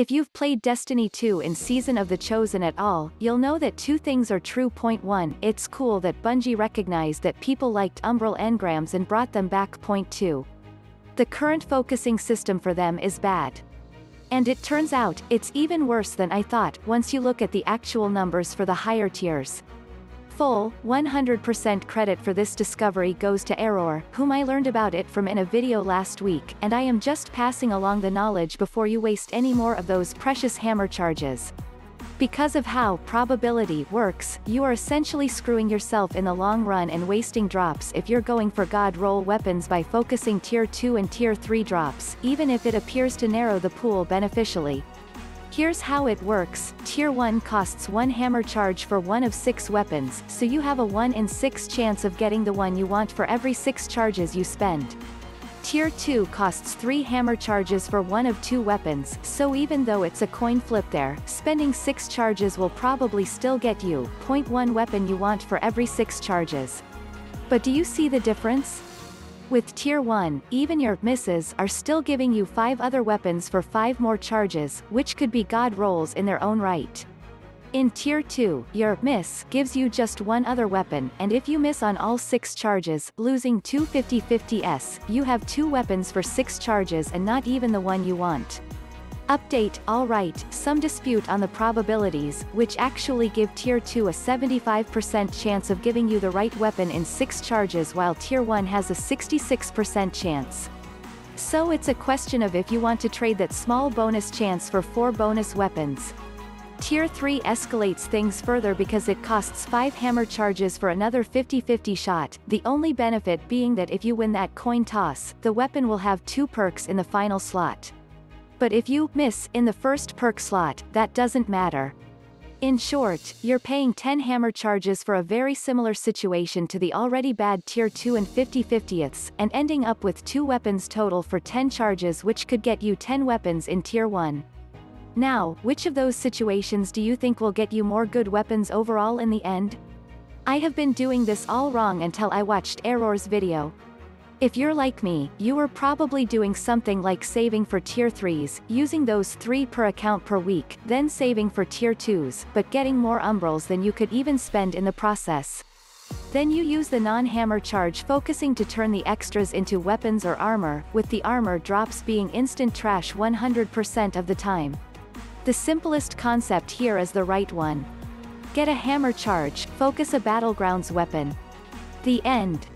If you've played Destiny 2 in Season of the Chosen at all, you'll know that two things are true. Point 1, it's cool that Bungie recognized that people liked Umbral engrams and brought them back. Point 2. The current focusing system for them is bad. And it turns out, it's even worse than I thought, once you look at the actual numbers for the higher tiers. Full, 100% credit for this discovery goes to Ehroar, whom I learned about it from in a video last week, and I am just passing along the knowledge before you waste any more of those precious hammer charges. Because of how probability works, you are essentially screwing yourself in the long run and wasting drops if you're going for god roll weapons by focusing tier 2 and tier 3 drops, even if it appears to narrow the pool beneficially. Here's how it works, Tier 1 costs 1 hammer charge for one of 6 weapons, so you have a 1 in 6 chance of getting the one you want for every 6 charges you spend. Tier 2 costs 3 hammer charges for one of 2 weapons, so even though it's a coin flip there, spending 6 charges will probably still get you, point 1 weapon you want for every 6 charges. But do you see the difference? With Tier 1, even your misses are still giving you 5 other weapons for 5 more charges, which could be god rolls in their own right. In Tier 2, your miss gives you just one other weapon, and if you miss on all 6 charges, losing 2 50-50s, you have 2 weapons for 6 charges and not even the one you want. Update, alright, some dispute on the probabilities, which actually give Tier 2 a 75% chance of giving you the right weapon in 6 charges while Tier 1 has a 66% chance. So it's a question of if you want to trade that small bonus chance for 4 bonus weapons. Tier 3 escalates things further because it costs 5 hammer charges for another 50-50 shot, the only benefit being that if you win that coin toss, the weapon will have 2 perks in the final slot but if you miss in the first perk slot, that doesn't matter. In short, you're paying 10 hammer charges for a very similar situation to the already bad tier 2 and 50 50ths, and ending up with 2 weapons total for 10 charges which could get you 10 weapons in tier 1. Now, which of those situations do you think will get you more good weapons overall in the end? I have been doing this all wrong until I watched Ehroar's video, if you're like me, you were probably doing something like saving for tier 3s, using those 3 per account per week, then saving for tier 2s, but getting more umbrals than you could even spend in the process. Then you use the non-hammer charge focusing to turn the extras into weapons or armor, with the armor drops being instant trash 100% of the time. The simplest concept here is the right one. Get a hammer charge, focus a battlegrounds weapon. The end.